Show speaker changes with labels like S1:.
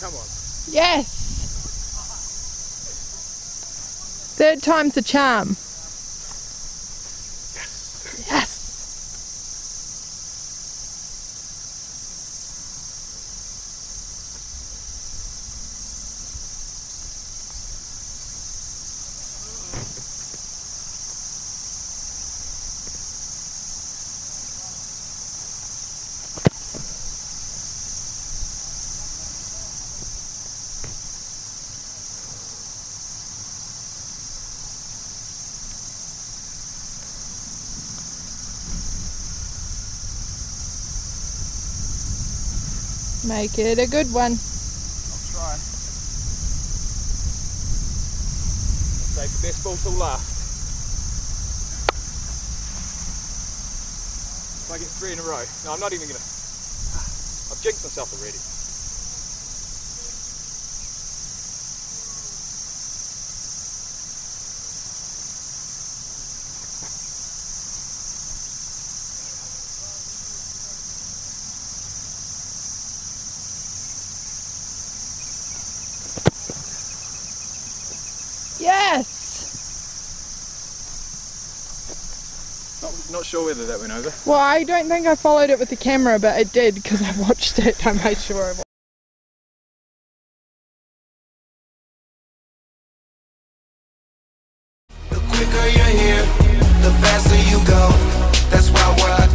S1: Come on. Yes. Third time's a charm. Make it a good one.
S2: I'll try. Save the best ball till last. If I get three in a row. No, I'm not even gonna. I've jinxed myself already.
S1: Yes!
S2: Not, not sure whether that went over.
S1: Well, I don't think I followed it with the camera, but it did because I watched it. I made sure I watched The faster you go. That's why we're